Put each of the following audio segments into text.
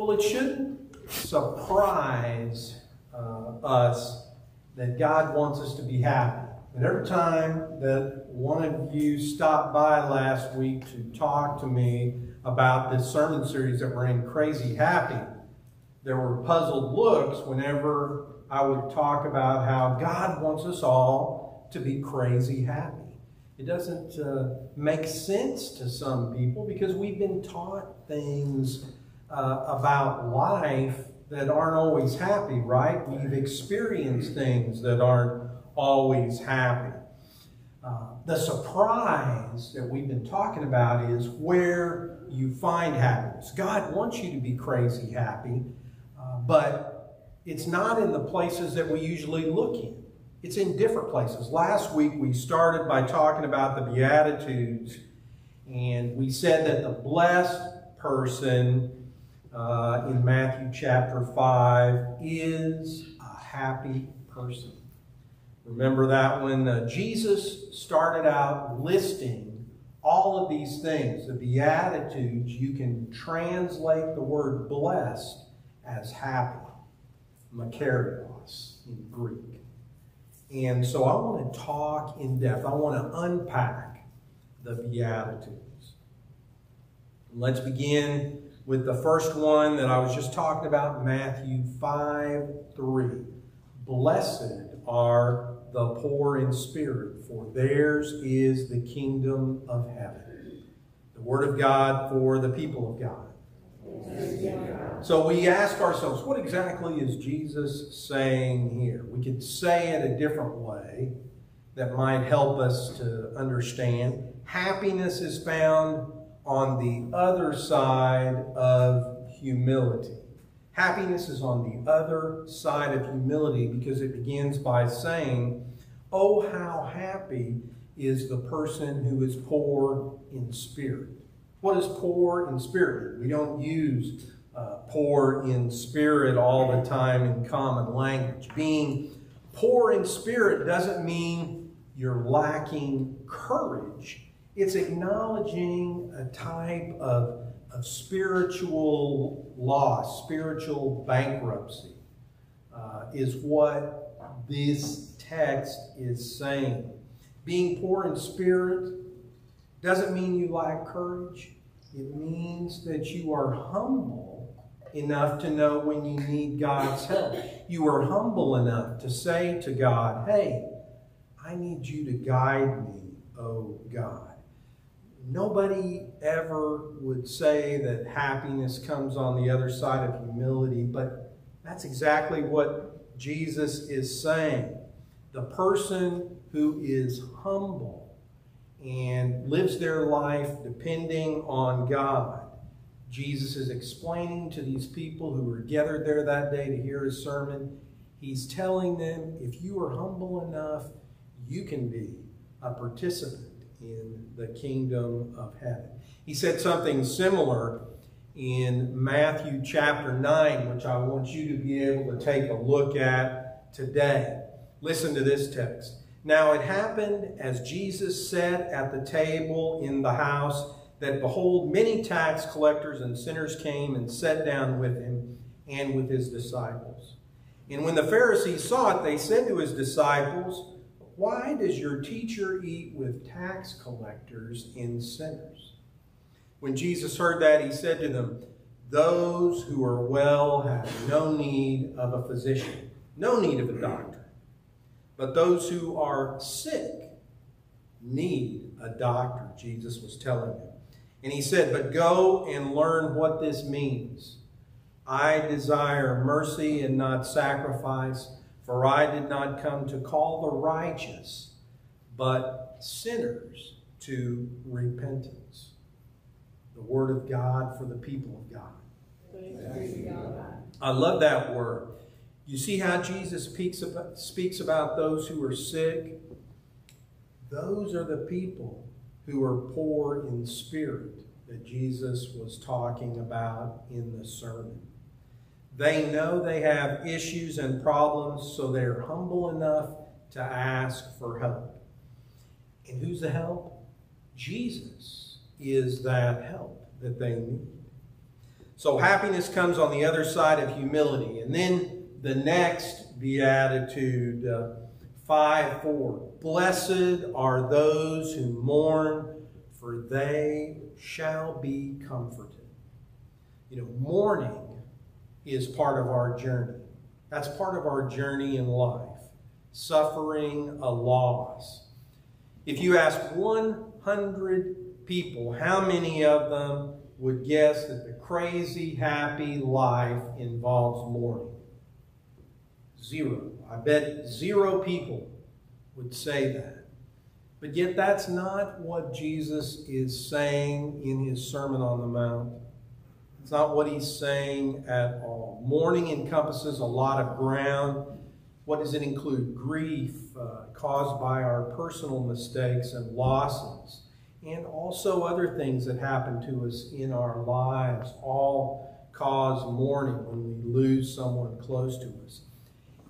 Well, it shouldn't surprise uh, us that God wants us to be happy. But every time that one of you stopped by last week to talk to me about this sermon series that we're in, Crazy Happy, there were puzzled looks whenever I would talk about how God wants us all to be crazy happy. It doesn't uh, make sense to some people because we've been taught things uh, about life that aren't always happy, right? We've experienced things that aren't always happy. Uh, the surprise that we've been talking about is where you find happiness. God wants you to be crazy happy, uh, but it's not in the places that we usually look in. It's in different places. Last week we started by talking about the Beatitudes, and we said that the blessed person uh, in Matthew chapter 5 is a happy person. Remember that when uh, Jesus started out listing all of these things, the Beatitudes, you can translate the word blessed as happy, makarios in Greek. And so I want to talk in depth. I want to unpack the Beatitudes. Let's begin with the first one that I was just talking about, Matthew 5 3. Blessed are the poor in spirit, for theirs is the kingdom of heaven. The word of God for the people of God. So we ask ourselves, what exactly is Jesus saying here? We could say it a different way that might help us to understand. Happiness is found on the other side of humility. Happiness is on the other side of humility because it begins by saying, Oh, how happy is the person who is poor in spirit. What is poor in spirit? We don't use uh, poor in spirit all the time in common language. Being poor in spirit doesn't mean you're lacking courage it's acknowledging a type of, of spiritual loss, spiritual bankruptcy, uh, is what this text is saying. Being poor in spirit doesn't mean you lack courage. It means that you are humble enough to know when you need God's help. You are humble enough to say to God, hey, I need you to guide me, oh God nobody ever would say that happiness comes on the other side of humility, but that's exactly what Jesus is saying. The person who is humble and lives their life depending on God. Jesus is explaining to these people who were gathered there that day to hear his sermon, he's telling them if you are humble enough, you can be a participant in the kingdom of heaven. He said something similar in Matthew chapter 9, which I want you to be able to take a look at today. Listen to this text. Now it happened as Jesus sat at the table in the house that behold, many tax collectors and sinners came and sat down with him and with his disciples. And when the Pharisees saw it, they said to his disciples, why does your teacher eat with tax collectors and sinners? When Jesus heard that, he said to them, Those who are well have no need of a physician, no need of a doctor. But those who are sick need a doctor, Jesus was telling them. And he said, But go and learn what this means. I desire mercy and not sacrifice for I did not come to call the righteous, but sinners to repentance. The word of God for the people of God. I love that word. You see how Jesus speaks about, speaks about those who are sick? Those are the people who are poor in spirit that Jesus was talking about in the sermon. They know they have issues and problems, so they're humble enough to ask for help. And who's the help? Jesus is that help that they need. So happiness comes on the other side of humility. And then the next beatitude, uh, 5 4. Blessed are those who mourn, for they shall be comforted. You know, mourning is part of our journey. That's part of our journey in life. Suffering a loss. If you ask 100 people, how many of them would guess that the crazy, happy life involves mourning? Zero. I bet zero people would say that. But yet, that's not what Jesus is saying in his Sermon on the Mount. It's not what he's saying at all. Mourning encompasses a lot of ground. What does it include? Grief uh, caused by our personal mistakes and losses, and also other things that happen to us in our lives, all cause mourning when we lose someone close to us.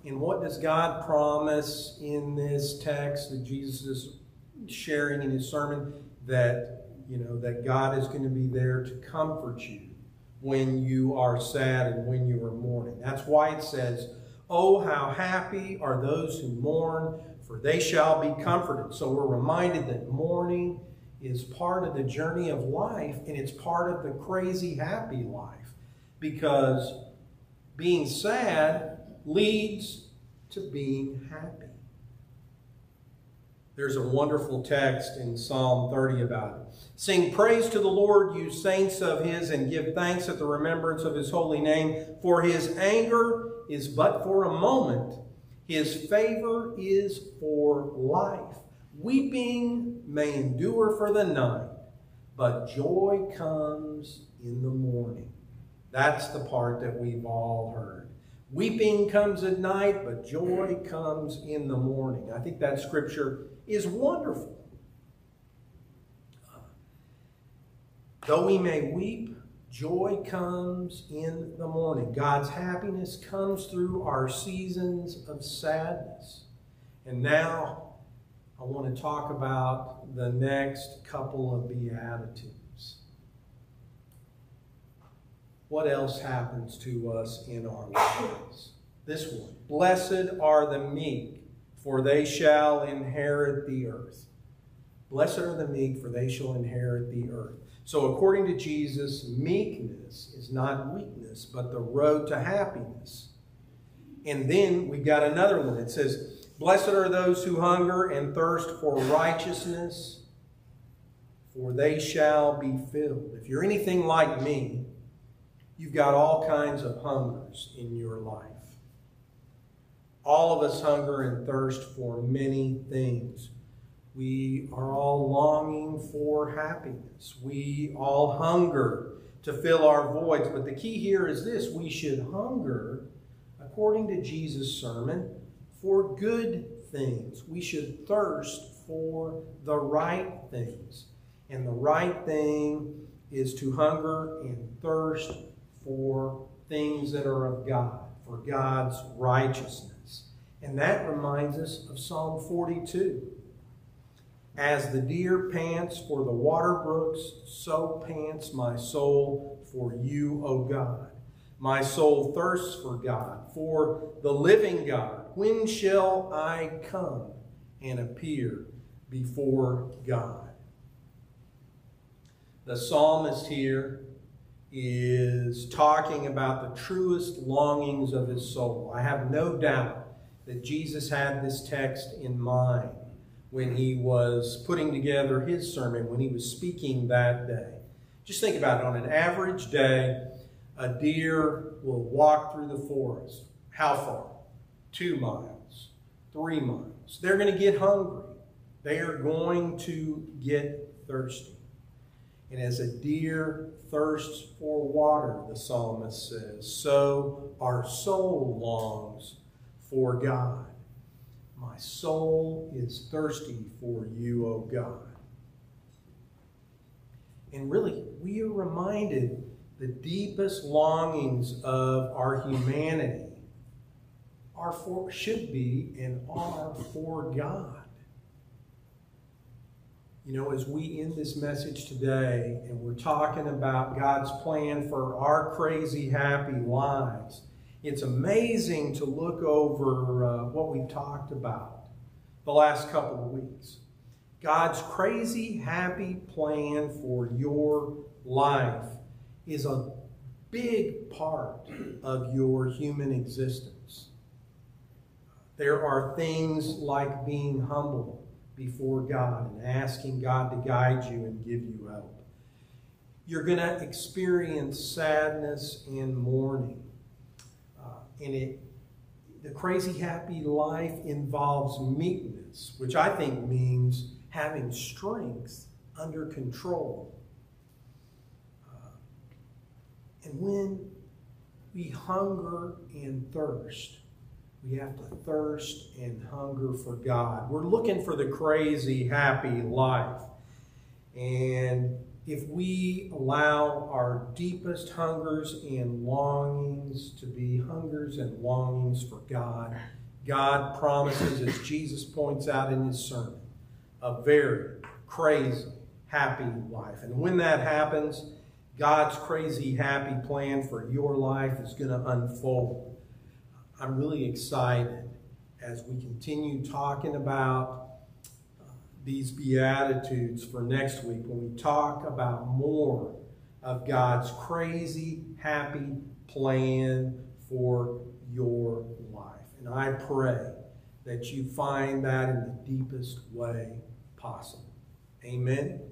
And what does God promise in this text that Jesus is sharing in his sermon? That, you know, that God is going to be there to comfort you when you are sad and when you are mourning. That's why it says, Oh, how happy are those who mourn, for they shall be comforted. So we're reminded that mourning is part of the journey of life and it's part of the crazy happy life because being sad leads to being happy. There's a wonderful text in Psalm 30 about it. Sing praise to the Lord, you saints of his, and give thanks at the remembrance of his holy name. For his anger is but for a moment, his favor is for life. Weeping may endure for the night, but joy comes in the morning. That's the part that we've all heard. Weeping comes at night, but joy comes in the morning. I think that scripture is wonderful. Though we may weep, joy comes in the morning. God's happiness comes through our seasons of sadness. And now I want to talk about the next couple of Beatitudes. What else happens to us in our lives? This one Blessed are the meek, for they shall inherit the earth. Blessed are the meek, for they shall inherit the earth. So, according to Jesus, meekness is not weakness, but the road to happiness. And then we've got another one. It says, Blessed are those who hunger and thirst for righteousness, for they shall be filled. If you're anything like me, you've got all kinds of hungers in your life. All of us hunger and thirst for many things. We are all longing for happiness. We all hunger to fill our voids. But the key here is this we should hunger, according to Jesus' sermon, for good things. We should thirst for the right things. And the right thing is to hunger and thirst for things that are of God, for God's righteousness. And that reminds us of Psalm 42. As the deer pants for the water brooks, so pants my soul for you, O God. My soul thirsts for God, for the living God. When shall I come and appear before God? The psalmist here is talking about the truest longings of his soul. I have no doubt that Jesus had this text in mind when he was putting together his sermon, when he was speaking that day. Just think about it. On an average day, a deer will walk through the forest. How far? Two miles, three miles. They're going to get hungry. They are going to get thirsty. And as a deer thirsts for water, the psalmist says, so our soul longs for God. My soul is thirsty for you, O God. And really, we are reminded the deepest longings of our humanity are for, should be and are for God. You know, as we end this message today and we're talking about God's plan for our crazy, happy lives, it's amazing to look over uh, what we've talked about the last couple of weeks. God's crazy, happy plan for your life is a big part of your human existence. There are things like being humble before God and asking God to guide you and give you help. You're going to experience sadness and mourning. And it, the crazy happy life involves meekness, which I think means having strength under control. Uh, and when we hunger and thirst, we have to thirst and hunger for God. We're looking for the crazy, happy life. And if we allow our deepest hungers and longings to be hungers and longings for God, God promises, as Jesus points out in his sermon, a very crazy, happy life. And when that happens, God's crazy, happy plan for your life is going to unfold. I'm really excited as we continue talking about these Beatitudes for next week when we talk about more of God's crazy, happy plan for your life. And I pray that you find that in the deepest way possible. Amen.